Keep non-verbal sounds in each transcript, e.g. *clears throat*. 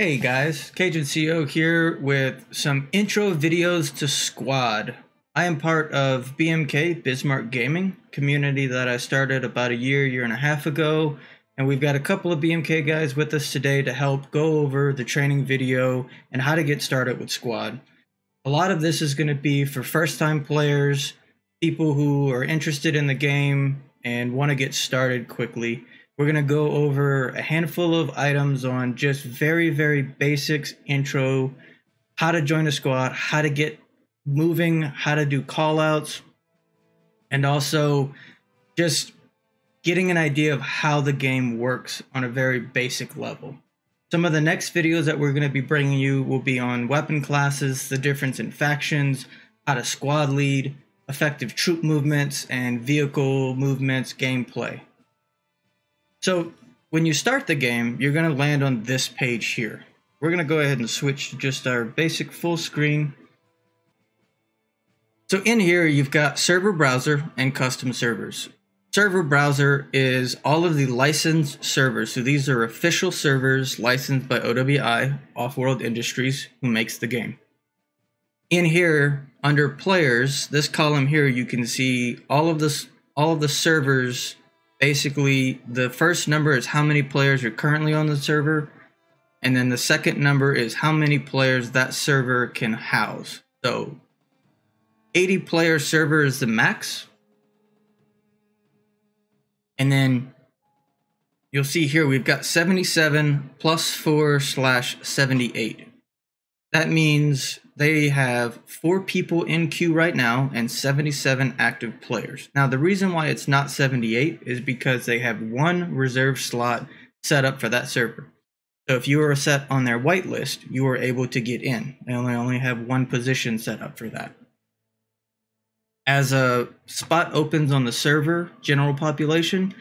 Hey guys, Cajun CO here with some intro videos to Squad. I am part of BMK, Bismarck Gaming, community that I started about a year, year and a half ago. And we've got a couple of BMK guys with us today to help go over the training video and how to get started with Squad. A lot of this is going to be for first time players, people who are interested in the game and want to get started quickly. We're going to go over a handful of items on just very, very basics intro, how to join a squad, how to get moving, how to do callouts, and also just getting an idea of how the game works on a very basic level. Some of the next videos that we're going to be bringing you will be on weapon classes, the difference in factions, how to squad lead, effective troop movements, and vehicle movements gameplay. So when you start the game, you're going to land on this page here. We're going to go ahead and switch to just our basic full screen. So in here, you've got server browser and custom servers. Server browser is all of the licensed servers. So these are official servers licensed by OWI, Offworld Industries, who makes the game. In here, under players, this column here, you can see all of this, all of the servers basically the first number is how many players are currently on the server and then the second number is how many players that server can house. So 80 player server is the max. And then you'll see here we've got 77 plus 4 slash 78 that means they have four people in queue right now and 77 active players. Now, the reason why it's not 78 is because they have one reserve slot set up for that server. So if you are set on their whitelist, you are able to get in. They only only have one position set up for that. As a spot opens on the server, general population,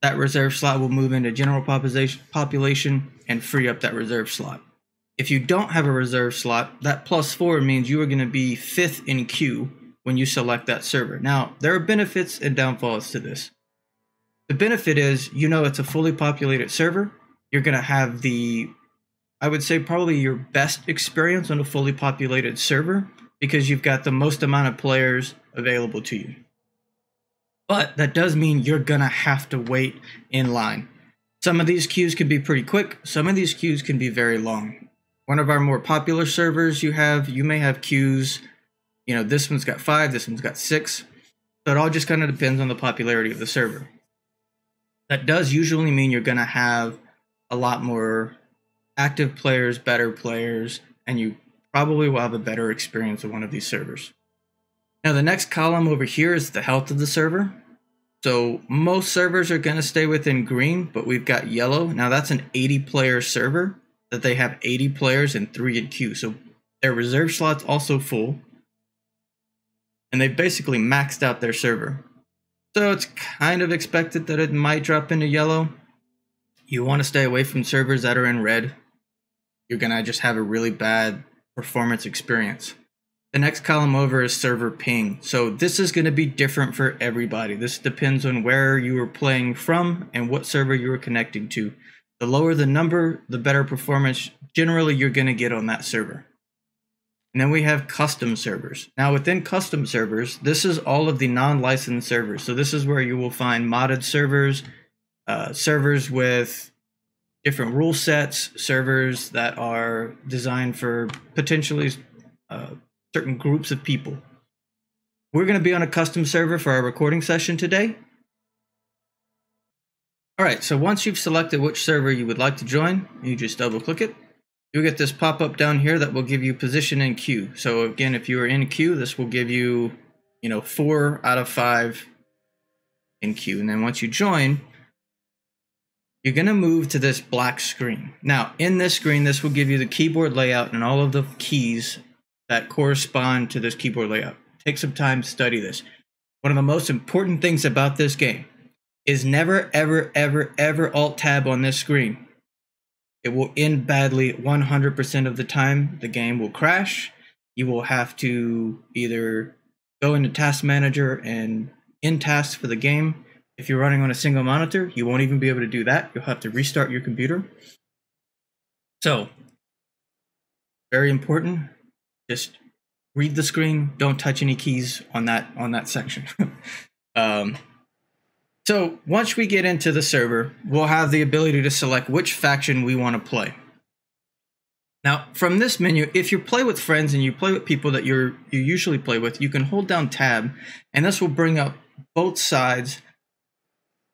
that reserve slot will move into general population and free up that reserve slot. If you don't have a reserve slot, that plus four means you are going to be fifth in queue when you select that server. Now, there are benefits and downfalls to this. The benefit is you know it's a fully populated server. You're going to have the, I would say, probably your best experience on a fully populated server because you've got the most amount of players available to you. But that does mean you're going to have to wait in line. Some of these queues can be pretty quick, some of these queues can be very long one of our more popular servers you have, you may have queues. You know, this one's got five, this one's got six. So it all just kind of depends on the popularity of the server. That does usually mean you're going to have a lot more active players, better players, and you probably will have a better experience of one of these servers. Now, the next column over here is the health of the server. So most servers are going to stay within green, but we've got yellow. Now that's an 80 player server that they have 80 players and three in queue. So their reserve slots also full. And they've basically maxed out their server. So it's kind of expected that it might drop into yellow. You want to stay away from servers that are in red. You're going to just have a really bad performance experience. The next column over is server ping. So this is going to be different for everybody. This depends on where you are playing from and what server you are connecting to. The lower the number, the better performance generally you're going to get on that server. And then we have custom servers. Now within custom servers, this is all of the non-licensed servers. So this is where you will find modded servers, uh, servers with different rule sets, servers that are designed for potentially uh, certain groups of people. We're going to be on a custom server for our recording session today. All right, so once you've selected which server you would like to join, you just double click it. You'll get this pop up down here that will give you position in queue. So again, if you are in queue, this will give you, you know, four out of five in queue. And then once you join, you're to move to this black screen. Now, in this screen, this will give you the keyboard layout and all of the keys that correspond to this keyboard layout. Take some time to study this. One of the most important things about this game is never, ever, ever, ever alt tab on this screen. It will end badly 100% of the time. The game will crash. You will have to either go into Task Manager and in tasks for the game. If you're running on a single monitor, you won't even be able to do that. You'll have to restart your computer. So, very important. Just read the screen. Don't touch any keys on that on that section. *laughs* um, so once we get into the server, we'll have the ability to select which faction we want to play. Now, from this menu, if you play with friends and you play with people that you're you usually play with, you can hold down tab, and this will bring up both sides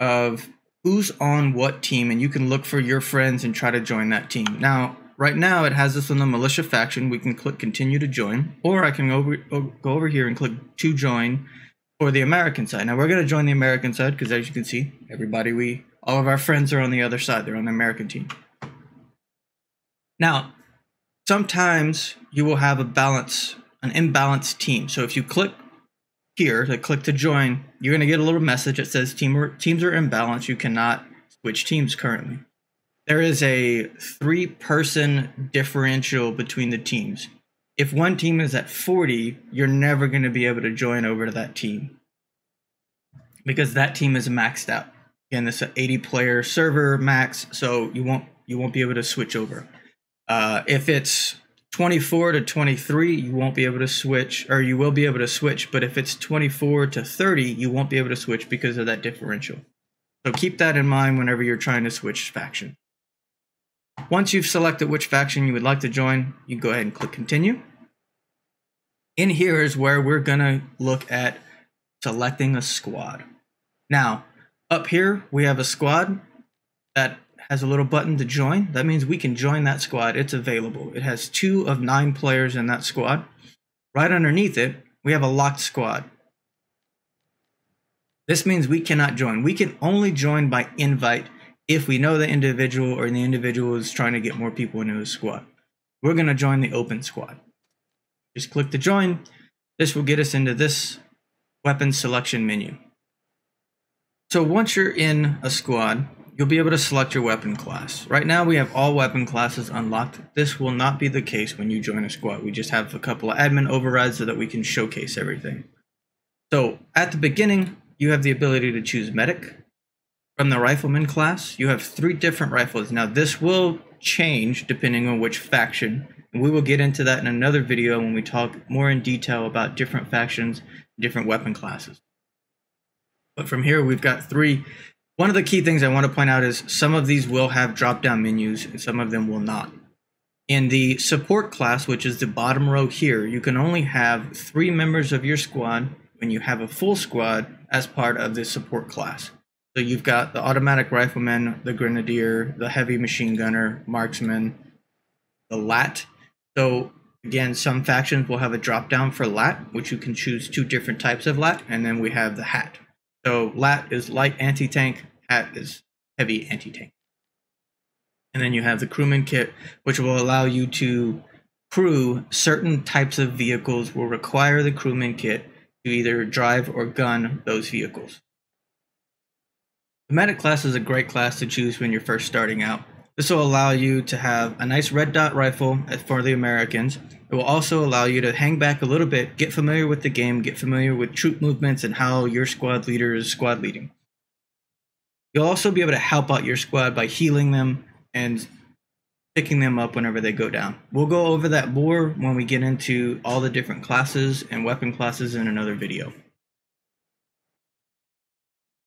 of who's on what team, and you can look for your friends and try to join that team. Now, right now, it has us on the militia faction. We can click continue to join, or I can over, go over here and click to join for the American side. Now, we're going to join the American side because, as you can see, everybody we all of our friends are on the other side. They're on the American team. Now, sometimes you will have a balance, an imbalanced team. So if you click here to click to join, you're going to get a little message that says team or, teams are imbalanced. You cannot switch teams currently. There is a three person differential between the teams. If one team is at 40, you're never going to be able to join over to that team because that team is maxed out. Again, this is an 80 player server max, so you won't you won't be able to switch over. Uh, if it's 24 to 23, you won't be able to switch, or you will be able to switch. But if it's 24 to 30, you won't be able to switch because of that differential. So keep that in mind whenever you're trying to switch faction. Once you've selected which faction you would like to join, you go ahead and click continue. In here is where we're going to look at selecting a squad. Now, up here, we have a squad that has a little button to join. That means we can join that squad. It's available. It has two of nine players in that squad. Right underneath it, we have a locked squad. This means we cannot join. We can only join by invite if we know the individual or the individual is trying to get more people into his squad. We're going to join the open squad. Just click to join. This will get us into this weapon selection menu. So once you're in a squad, you'll be able to select your weapon class. Right now we have all weapon classes unlocked. This will not be the case when you join a squad. We just have a couple of admin overrides so that we can showcase everything. So at the beginning, you have the ability to choose medic. From the rifleman class, you have three different rifles. Now this will change depending on which faction. We will get into that in another video when we talk more in detail about different factions, different weapon classes. But from here, we've got three one of the key things I want to point out is some of these will have drop down menus and some of them will not. In the support class, which is the bottom row here, you can only have three members of your squad when you have a full squad as part of the support class. So you've got the automatic rifleman, the grenadier, the heavy machine gunner, marksman, the lat. So again, some factions will have a drop down for lat, which you can choose two different types of lat, and then we have the hat. So lat is light anti-tank, hat is heavy anti-tank. And then you have the crewman kit, which will allow you to crew certain types of vehicles will require the crewman kit to either drive or gun those vehicles. The medic class is a great class to choose when you're first starting out. This will allow you to have a nice red dot rifle for the Americans. It will also allow you to hang back a little bit, get familiar with the game, get familiar with troop movements and how your squad leader is squad leading. You'll also be able to help out your squad by healing them and picking them up whenever they go down. We'll go over that more when we get into all the different classes and weapon classes in another video.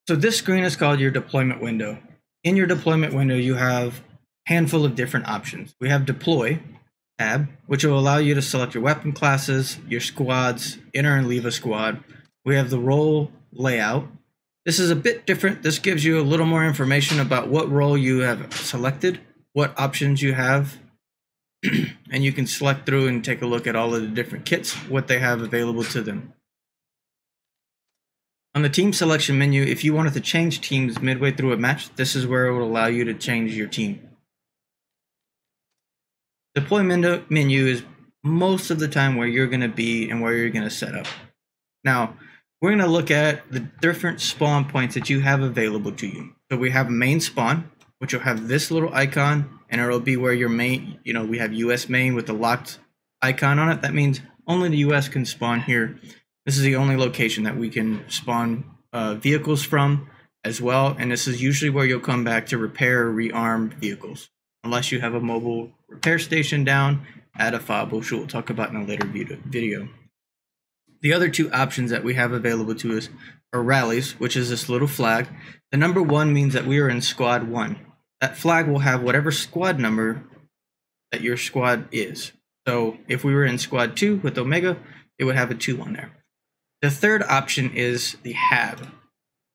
So this screen is called your deployment window. In your deployment window, you have handful of different options. We have deploy tab, which will allow you to select your weapon classes, your squads, enter and leave a squad. We have the role layout, this is a bit different. This gives you a little more information about what role you have selected, what options you have, *clears throat* and you can select through and take a look at all of the different kits, what they have available to them. On the team selection menu, if you wanted to change teams midway through a match, this is where it will allow you to change your team. Deploy menu is most of the time where you're going to be and where you're going to set up. Now, we're going to look at the different spawn points that you have available to you. So we have main spawn, which will have this little icon, and it'll be where your main, you know, we have US main with the locked icon on it. That means only the US can spawn here. This is the only location that we can spawn uh, vehicles from as well, and this is usually where you'll come back to repair or rearm vehicles. Unless you have a mobile repair station down, at a fob, which we'll talk about in a later video. The other two options that we have available to us are rallies, which is this little flag. The number one means that we are in squad one. That flag will have whatever squad number that your squad is. So if we were in squad two with Omega, it would have a two on there. The third option is the hab.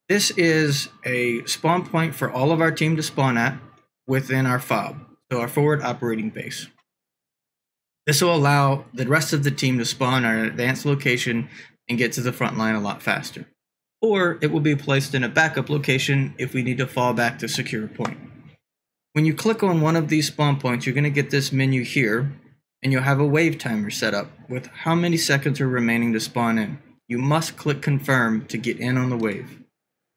This is a spawn point for all of our team to spawn at within our FOB, so our forward operating base. This will allow the rest of the team to spawn at an advanced location and get to the front line a lot faster. Or it will be placed in a backup location if we need to fall back to secure a point. When you click on one of these spawn points, you're going to get this menu here, and you'll have a wave timer set up with how many seconds are remaining to spawn in. You must click confirm to get in on the wave.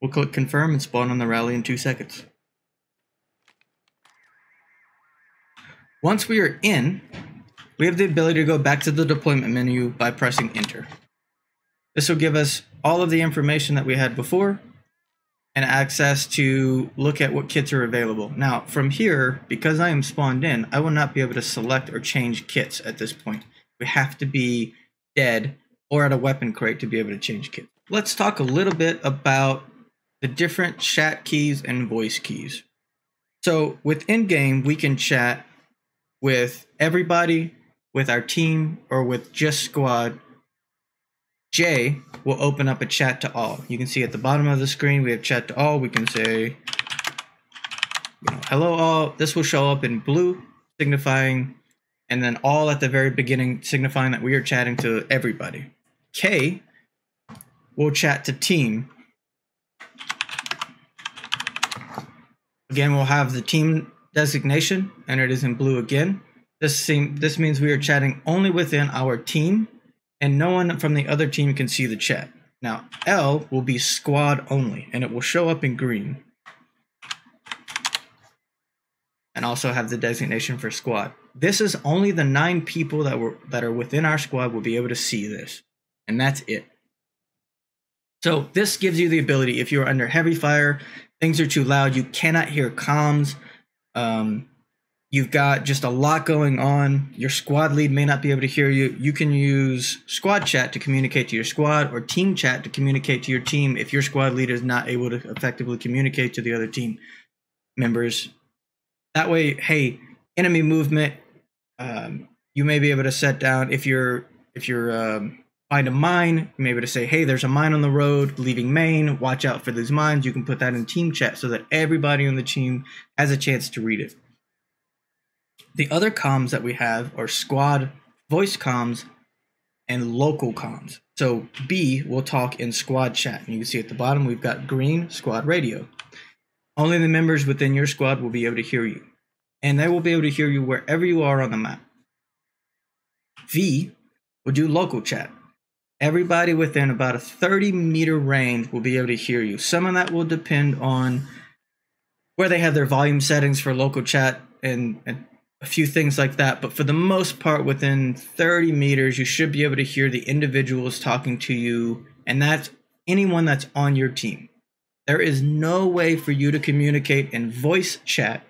We'll click confirm and spawn on the rally in two seconds. Once we are in, we have the ability to go back to the deployment menu by pressing enter. This will give us all of the information that we had before and access to look at what kits are available. Now, from here, because I am spawned in, I will not be able to select or change kits at this point. We have to be dead or at a weapon crate to be able to change kits. Let's talk a little bit about the different chat keys and voice keys. So within game, we can chat with everybody with our team or with just squad, J will open up a chat to all. You can see at the bottom of the screen, we have chat to all. We can say, you know, hello all. This will show up in blue, signifying, and then all at the very beginning, signifying that we are chatting to everybody. K will chat to team. Again, we'll have the team designation, and it is in blue again. This seem, this means we are chatting only within our team, and no one from the other team can see the chat. Now, L will be squad only, and it will show up in green. And also have the designation for squad. This is only the nine people that were that are within our squad will be able to see this. And that's it. So this gives you the ability, if you're under heavy fire, things are too loud, you cannot hear comms, um, You've got just a lot going on. Your squad lead may not be able to hear you. You can use squad chat to communicate to your squad or team chat to communicate to your team if your squad leader is not able to effectively communicate to the other team members. That way, hey, enemy movement, um, you may be able to set down if you're if you're um, find a mine, be able to say, hey, there's a mine on the road leaving Maine. Watch out for these mines. You can put that in team chat so that everybody on the team has a chance to read it. The other comms that we have are squad voice comms and local comms. So B will talk in squad chat. And you can see at the bottom we've got green squad radio. Only the members within your squad will be able to hear you. And they will be able to hear you wherever you are on the map. V will do local chat. Everybody within about a 30 meter range will be able to hear you. Some of that will depend on where they have their volume settings for local chat and, and a few things like that. But for the most part, within 30 meters, you should be able to hear the individuals talking to you, and that's anyone that's on your team. There is no way for you to communicate in voice chat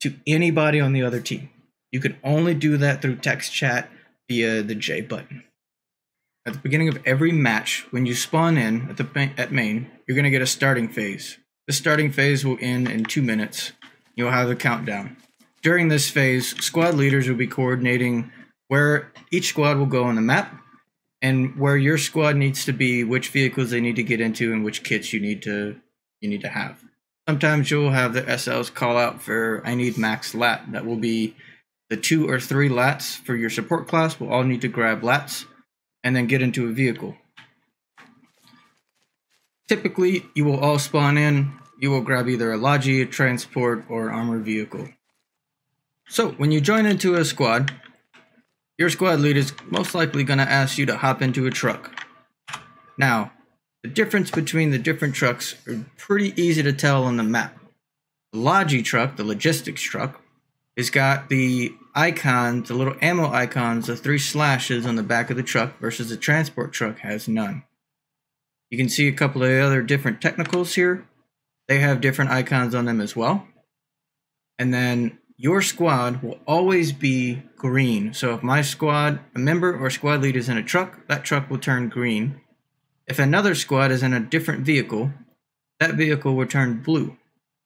to anybody on the other team. You can only do that through text chat via the J button. At the beginning of every match, when you spawn in at the at main, you're going to get a starting phase. The starting phase will end in two minutes. You'll have a countdown. During this phase, squad leaders will be coordinating where each squad will go on the map and where your squad needs to be, which vehicles they need to get into, and which kits you need to you need to have. Sometimes you'll have the SLs call out for I need max lat. That will be the two or three lats for your support class will all need to grab lats and then get into a vehicle. Typically, you will all spawn in. You will grab either a Logi, a transport, or armor vehicle. So, when you join into a squad, your squad lead is most likely going to ask you to hop into a truck. Now, the difference between the different trucks are pretty easy to tell on the map. The Logi truck, the logistics truck, has got the icons, the little ammo icons, the three slashes on the back of the truck versus the transport truck has none. You can see a couple of other different technicals here. They have different icons on them as well. And then your squad will always be green. So if my squad, a member or squad leader is in a truck, that truck will turn green. If another squad is in a different vehicle, that vehicle will turn blue,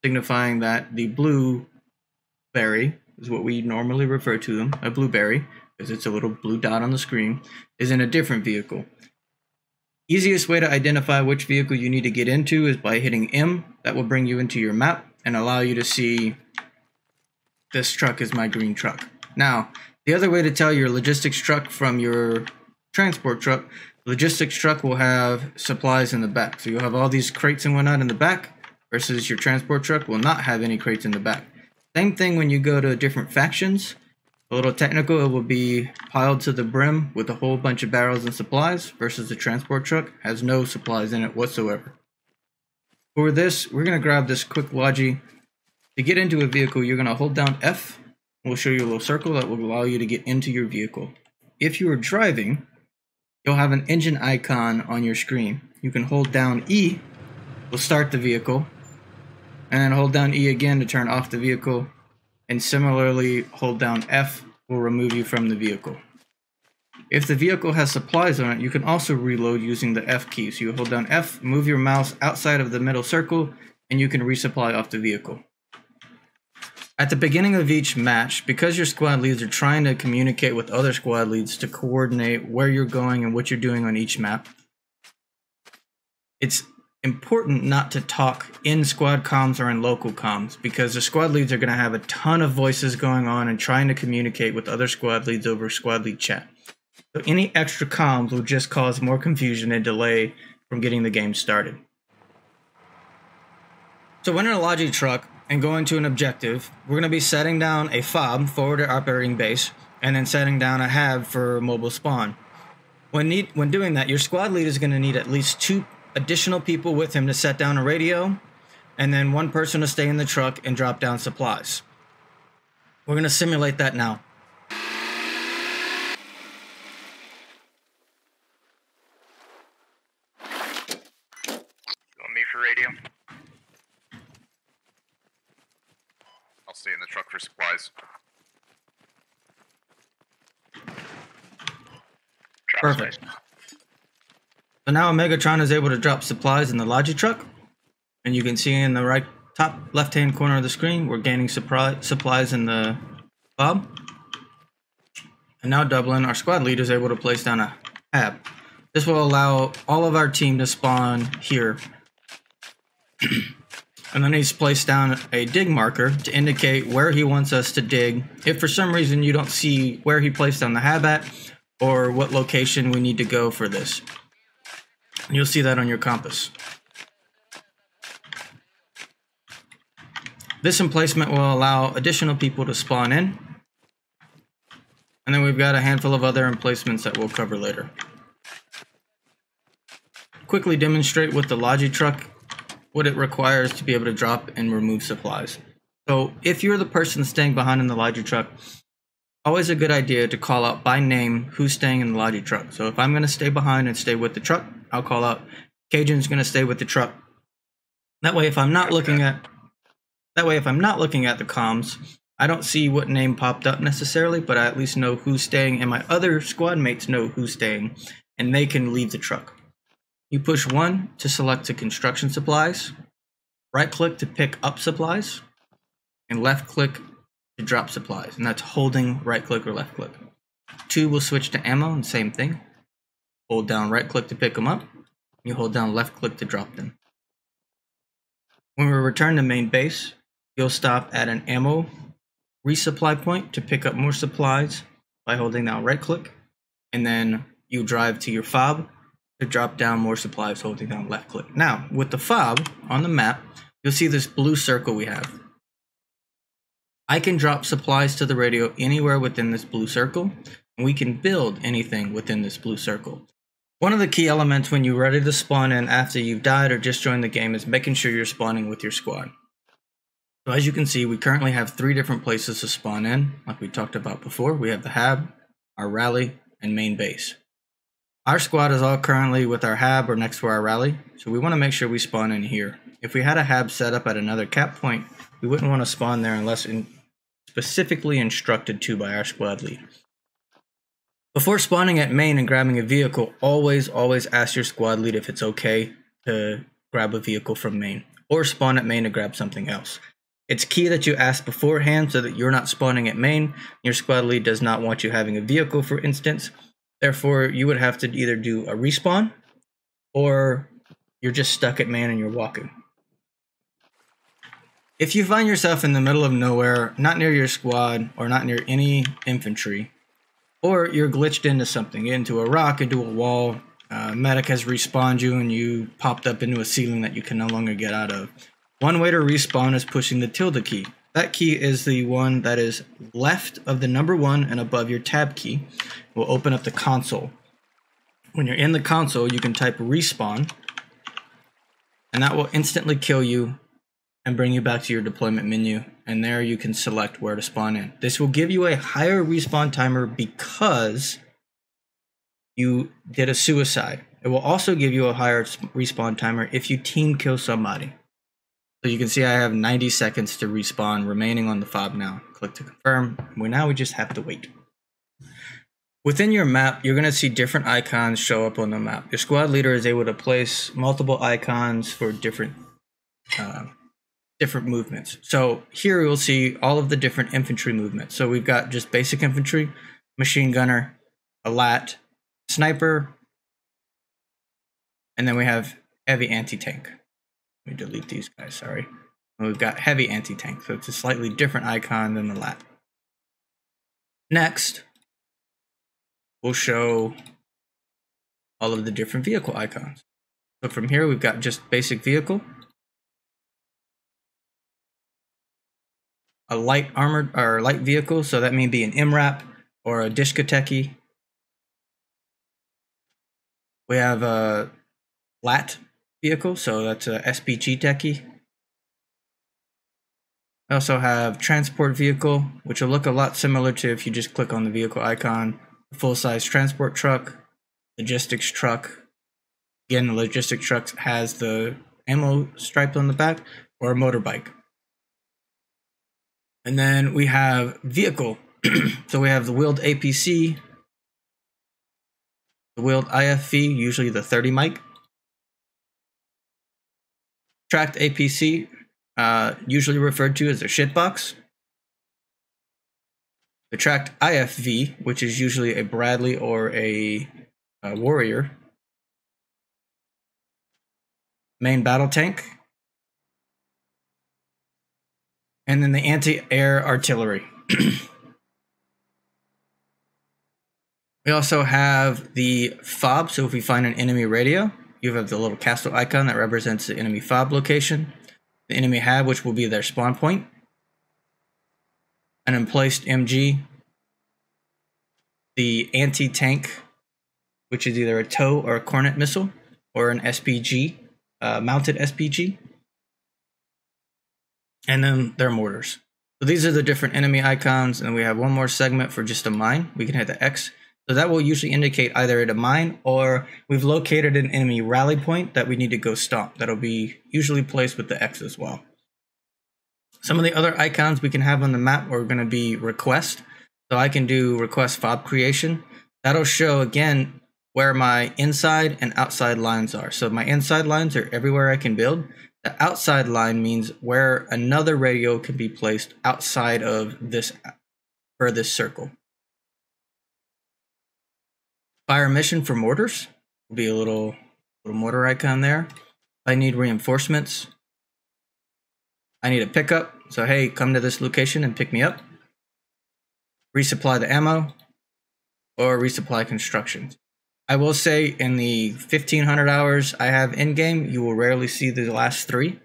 signifying that the blue berry is what we normally refer to them, a blueberry, because it's a little blue dot on the screen, is in a different vehicle. Easiest way to identify which vehicle you need to get into is by hitting M. That will bring you into your map and allow you to see this truck is my green truck. Now, the other way to tell your logistics truck from your transport truck, logistics truck will have supplies in the back. So you'll have all these crates and whatnot in the back versus your transport truck will not have any crates in the back. Same thing when you go to different factions. A little technical, it will be piled to the brim with a whole bunch of barrels and supplies versus the transport truck has no supplies in it whatsoever. For this, we're going to grab this quick logi. To get into a vehicle, you're going to hold down F. We'll show you a little circle that will allow you to get into your vehicle. If you are driving, you'll have an engine icon on your screen. You can hold down E, We'll start the vehicle, and then hold down E again to turn off the vehicle, and similarly hold down F will remove you from the vehicle. If the vehicle has supplies on it, you can also reload using the F key. So you hold down F, move your mouse outside of the middle circle, and you can resupply off the vehicle. At the beginning of each match, because your squad leads are trying to communicate with other squad leads to coordinate where you're going and what you're doing on each map, it's important not to talk in squad comms or in local comms because the squad leads are going to have a ton of voices going on and trying to communicate with other squad leads over squad lead chat. So any extra comms will just cause more confusion and delay from getting the game started. So when in a Logi truck and going to an objective, we're going to be setting down a FOB, forward operating base, and then setting down a HAB for mobile spawn. When, need, when doing that, your squad lead is going to need at least two additional people with him to set down a radio, and then one person to stay in the truck and drop down supplies. We're going to simulate that now. Want me for radio? I'll stay in the truck for supplies. Drop Perfect. space. Now Megatron is able to drop supplies in the Logi truck. And you can see in the right top left hand corner of the screen, we're gaining supplies in the fob. And now Dublin, our squad leader, is able to place down a hab. This will allow all of our team to spawn here. *clears throat* and then he's placed down a dig marker to indicate where he wants us to dig. If for some reason you don't see where he placed down the hab at, or what location we need to go for this. You'll see that on your compass. This emplacement will allow additional people to spawn in. And then we've got a handful of other emplacements that we'll cover later. Quickly demonstrate with the Logi truck what it requires to be able to drop and remove supplies. So if you're the person staying behind in the Logi truck, always a good idea to call out by name who's staying in the Logi truck. So if I'm going to stay behind and stay with the truck, I'll call out Cajun's to stay with the truck. That way, if I'm not looking at that way, if I'm not looking at the comms, I don't see what name popped up necessarily, but I at least know who's staying, and my other squad mates know who's staying, and they can leave the truck. You push one to select to construction supplies, right click to pick up supplies, and left click to drop supplies, and that's holding right click or left click. Two will switch to ammo, and same thing. Hold down right click to pick them up. You hold down left click to drop them. When we return to main base, you'll stop at an ammo resupply point to pick up more supplies by holding down right click, and then you drive to your fob to drop down more supplies holding down left click. Now, with the fob on the map, you'll see this blue circle we have. I can drop supplies to the radio anywhere within this blue circle, and we can build anything within this blue circle. One of the key elements when you're ready to spawn in after you've died or just joined the game is making sure you're spawning with your squad. So as you can see, we currently have three different places to spawn in, like we talked about before. We have the hab, our rally, and main base. Our squad is all currently with our hab or next to our rally, so we want to make sure we spawn in here. If we had a hab set up at another cap point, we wouldn't want to spawn there unless in specifically instructed to by our squad lead. Before spawning at main and grabbing a vehicle, always, always ask your squad lead if it's okay to grab a vehicle from main or spawn at main to grab something else. It's key that you ask beforehand so that you're not spawning at main. Your squad lead does not want you having a vehicle, for instance. Therefore, you would have to either do a respawn or you're just stuck at main and you're walking. If you find yourself in the middle of nowhere, not near your squad or not near any infantry, or you're glitched into something, into a rock, into a wall, uh, medic has respawned you and you popped up into a ceiling that you can no longer get out of. One way to respawn is pushing the tilde key. That key is the one that is left of the number one and above your tab key. It will open up the console. When you're in the console, you can type respawn, and that will instantly kill you and bring you back to your deployment menu. And there you can select where to spawn in. This will give you a higher respawn timer because you did a suicide. It will also give you a higher respawn timer if you team kill somebody. So you can see I have 90 seconds to respawn remaining on the fob now. Click to confirm. Well, now we just have to wait. Within your map, you're going to see different icons show up on the map. Your squad leader is able to place multiple icons for different uh, different movements. So here you'll see all of the different infantry movements. So we've got just basic infantry, machine gunner, a lat, sniper, and then we have heavy anti-tank. Let me delete these guys, sorry. And we've got heavy anti-tank, so it's a slightly different icon than the lat. Next, we'll show all of the different vehicle icons. So from here, we've got just basic vehicle, a light armored or light vehicle, so that may be an MRAP or a Discotheque. We have a lat vehicle, so that's a SPG techie. I also have transport vehicle, which will look a lot similar to if you just click on the vehicle icon. Full size transport truck, logistics truck. Again, the logistics truck has the ammo stripe on the back, or a motorbike. And then we have vehicle. *clears throat* so we have the wheeled APC, the wheeled IFV, usually the 30 mic. Tracked APC, uh, usually referred to as a shitbox. The tracked IFV, which is usually a Bradley or a, a Warrior. Main battle tank, and then the anti-air artillery. *clears throat* we also have the fob, so if we find an enemy radio, you have the little castle icon that represents the enemy fob location, the enemy hab, which will be their spawn point, an emplaced MG, the anti-tank, which is either a TOW or a Kornet missile, or an SPG, uh, mounted SPG, and then their mortars. So these are the different enemy icons, and we have one more segment for just a mine. We can hit the X. So that will usually indicate either at a mine or we've located an enemy rally point that we need to go stomp. That'll be usually placed with the X as well. Some of the other icons we can have on the map are going to be request. So I can do request fob creation. That'll show again where my inside and outside lines are. So my inside lines are everywhere I can build. The outside line means where another radio can be placed outside of this furthest circle. Fire mission for mortars will be a little little mortar icon there. I need reinforcements. I need a pickup. So hey, come to this location and pick me up. Resupply the ammo or resupply constructions. I will say in the 1500 hours I have in game, you will rarely see the last three.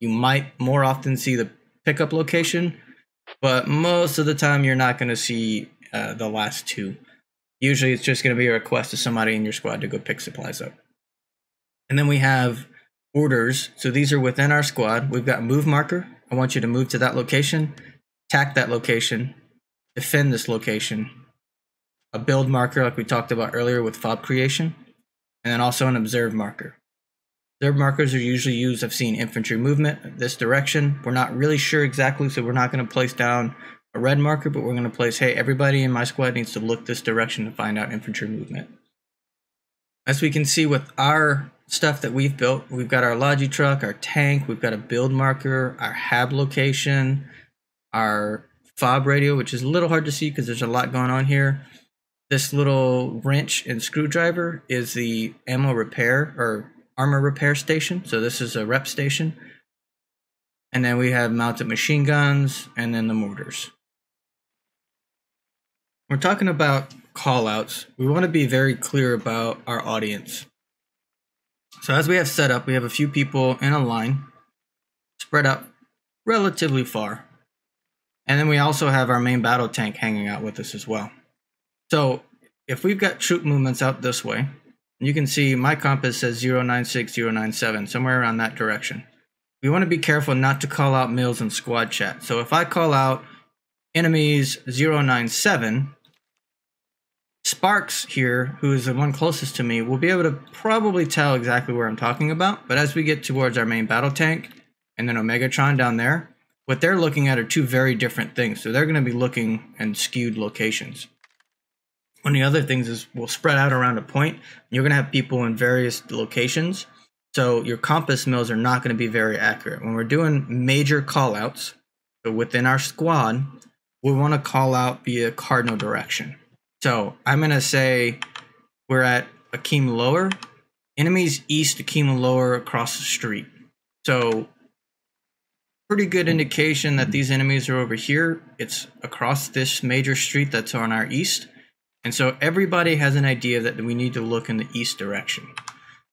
You might more often see the pickup location, but most of the time you're not going to see uh, the last two. Usually it's just going to be a request to somebody in your squad to go pick supplies up. And then we have orders. So these are within our squad. We've got move marker. I want you to move to that location, attack that location, defend this location, a build marker like we talked about earlier with fob creation, and then also an observe marker. Observe markers are usually used, I've seen infantry movement this direction. We're not really sure exactly, so we're not going to place down a red marker, but we're going to place, hey, everybody in my squad needs to look this direction to find out infantry movement. As we can see with our stuff that we've built, we've got our Logi truck, our tank, we've got a build marker, our hab location, our fob radio, which is a little hard to see because there's a lot going on here. This little wrench and screwdriver is the ammo repair or armor repair station. So this is a rep station. And then we have mounted machine guns and then the mortars. We're talking about callouts. We want to be very clear about our audience. So as we have set up, we have a few people in a line spread out relatively far. And then we also have our main battle tank hanging out with us as well. So if we've got troop movements out this way, you can see my compass says 096097, somewhere around that direction. We want to be careful not to call out males in squad chat. So if I call out enemies 097, Sparks here, who is the one closest to me, will be able to probably tell exactly where I'm talking about. But as we get towards our main battle tank and then Omegatron down there, what they're looking at are two very different things. So they're going to be looking in skewed locations. One of the other things is we'll spread out around a point. You're going to have people in various locations. So your compass mils are not going to be very accurate. When we're doing major callouts, so within our squad, we want to call out via cardinal direction. So I'm going to say we're at Akeem Lower. Enemies east Akeem Lower across the street. So pretty good indication that these enemies are over here. It's across this major street that's on our east. And so everybody has an idea that we need to look in the east direction.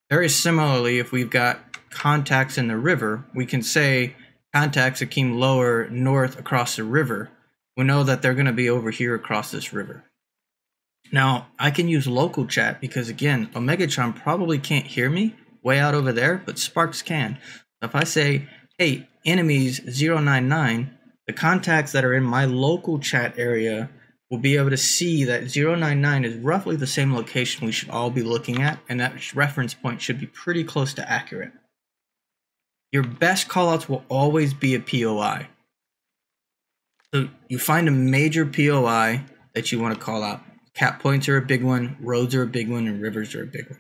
Very similarly, if we've got contacts in the river, we can say contacts that came Lower north across the river. We know that they're going to be over here across this river. Now, I can use local chat because, again, Omegatron probably can't hear me way out over there, but Sparks can. If I say, hey, enemies 099, the contacts that are in my local chat area will be able to see that 099 is roughly the same location we should all be looking at, and that reference point should be pretty close to accurate. Your best callouts will always be a POI. So you find a major POI that you want to call out. Cap points are a big one, roads are a big one, and rivers are a big one.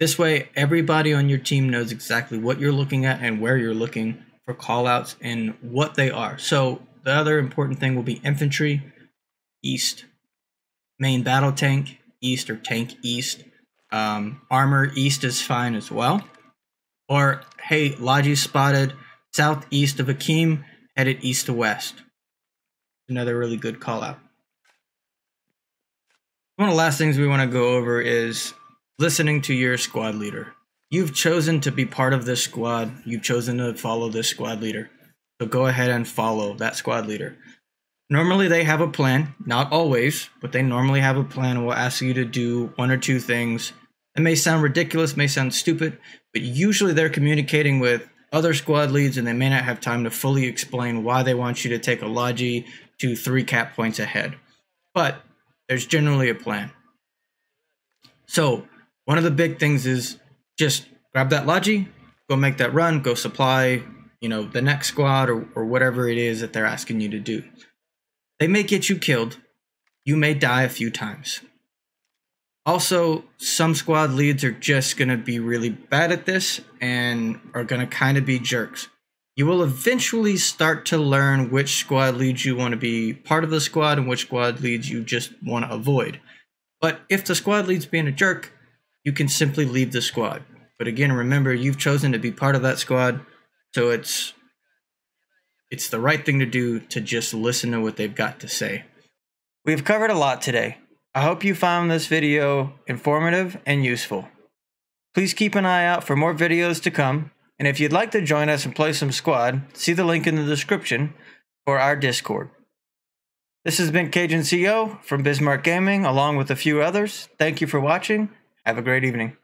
This way, everybody on your team knows exactly what you're looking at and where you're looking for callouts and what they are. So, the other important thing will be infantry, east, main battle tank, east or tank east, um, armor east is fine as well. Or, hey, Logi spotted southeast of Akeem, headed east to west. Another really good call out. One of the last things we want to go over is listening to your squad leader. You've chosen to be part of this squad. You've chosen to follow this squad leader. So go ahead and follow that squad leader. Normally they have a plan, not always, but they normally have a plan and will ask you to do one or two things. It may sound ridiculous, may sound stupid, but usually they're communicating with other squad leads and they may not have time to fully explain why they want you to take a Logi to three cap points ahead. But there's generally a plan. So, one of the big things is just grab that Logi, go make that run, go supply, you know, the next squad or, or whatever it is that they're asking you to do. They may get you killed. You may die a few times. Also, some squad leads are just going to be really bad at this and are going to kind of be jerks you will eventually start to learn which squad leads you want to be part of the squad and which squad leads you just want to avoid. But if the squad leads being a jerk, you can simply leave the squad. But again, remember you've chosen to be part of that squad, so it's it's the right thing to do to just listen to what they've got to say. We've covered a lot today. I hope you found this video informative and useful. Please keep an eye out for more videos to come and if you'd like to join us and play some squad, see the link in the description for our Discord. This has been Cajun CO from Bismarck Gaming, along with a few others. Thank you for watching. Have a great evening.